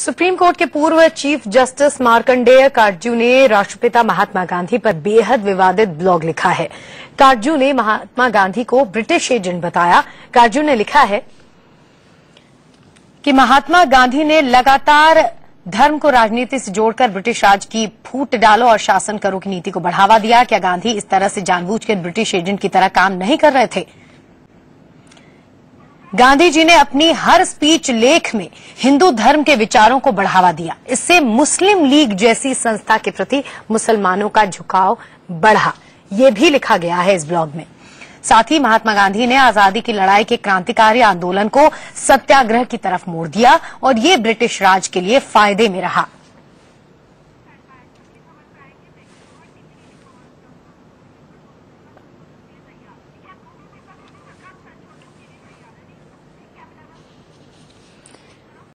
Supreme court के पूर्व chief justice Markandeya Katju ने राष्ट्रपिता महात्मा गांधी पर बेहद विवादित ब्लॉग लिखा है। काटजू ने महात्मा गांधी को ब्रिटिश एजेंट बताया। काटजू ने लिखा है कि महात्मा गांधी ने लगातार धर्म को राजनीति से जोड़कर ब्रिटिश राज की फूट डालो और शासन करो की नीति को बढ़ावा दिया। क्या गांधी इस तरह से जानबूझकर ब्रिटिश एजेंट की तरह काम नहीं कर रहे थे? गांधी जी ने अपनी हर स्पीच लेख में हिंदू धर्म के विचारों को बढ़ावा दिया। इससे मुस्लिम लीग जैसी संस्था के प्रति मुसलमानों का झुकाव बढ़ा। ये भी लिखा गया है इस ब्लॉग में। साथ ही महात्मा गांधी ने आज़ादी की लड़ाई के क्रांतिकारी आंदोलन को सत्याग्रह की तरफ़ मोड़ दिया और ये ब्रिटिश राज के लिए फ़ायदे में रहा।